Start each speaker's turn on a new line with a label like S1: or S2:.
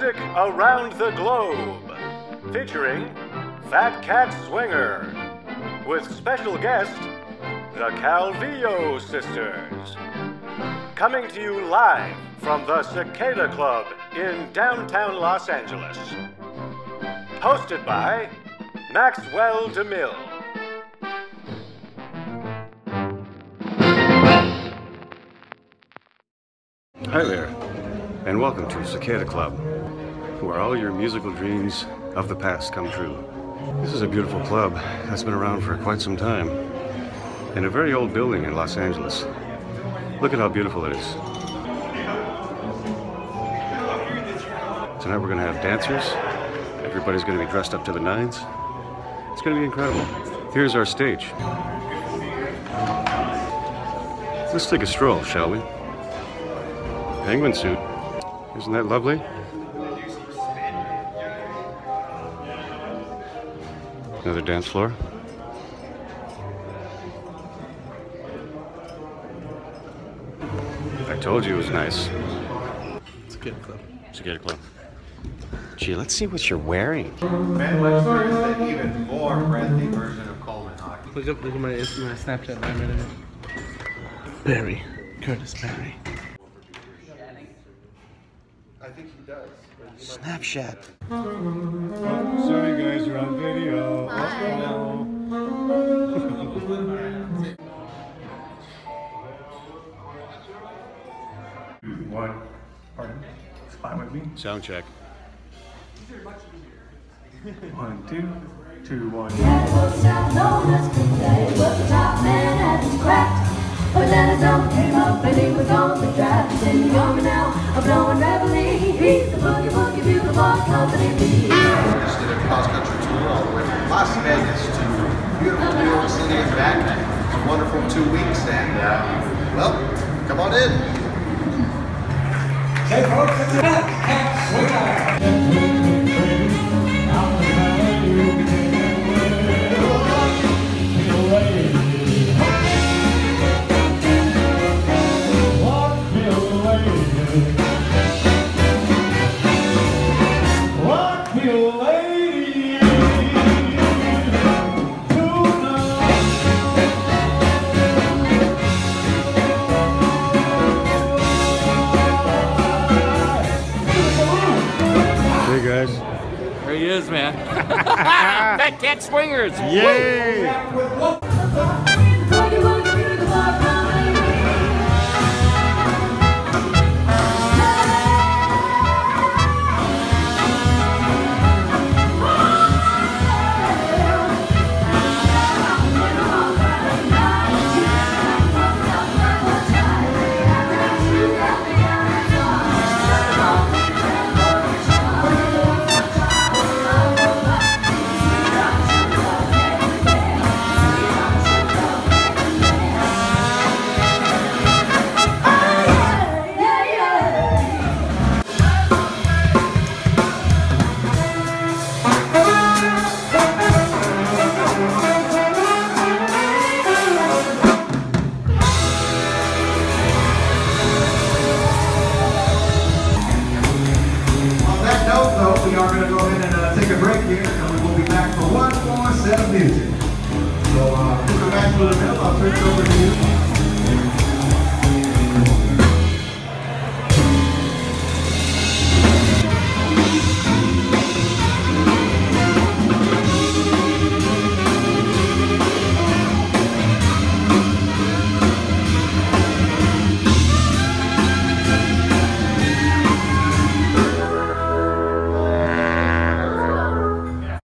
S1: Music Around the Globe, featuring Phat Cat Swinger, with special guest, the Calvillo Sisters. Coming to you live from the Cicada Club in downtown Los Angeles. Hosted by Maxwell DeMille. Hi there, and welcome to Cicada Club, where all your musical dreams of the past come true. This is a beautiful club that's been around for quite some time, in a very old building in Los Angeles. Look at how beautiful it is. Tonight we're going to have dancers. Everybody's going to be dressed up to the nines. It's going to be incredible. Here's our stage. Let's take a stroll, shall we? Penguin suit. Isn't that lovely? Another dance floor. I told you it was nice.
S2: It's a good club.
S1: Cicada Club. Gee, let's see what you're wearing.
S3: Man, my story is the even more breathy version of Coleman hockey.
S2: Look up, look at my, it's my Snapchat line right now. Parry, Curtis Parry.
S3: I think he does.
S1: Snapchat.
S4: Sorry guys, you're on video. One. Pardon? Spot with me.
S1: Sound check.
S4: One, two, two, one.
S5: But then came up and he was on the draft in the army now of blowing reveille. He's the boogie boogie bugle boy company B.
S3: Just did a cross country tour all the way from Las Vegas to beautiful New York City and back. It's a wonderful two weeks, and uh, well, come on in.
S1: Hey
S6: is, man. Phat Cat Swingers.
S1: Yay!
S3: Going to go ahead and uh, take a break here, and we will be back for one more set of music. So, uh, Mr. Maxwell, I'll turn it over to you.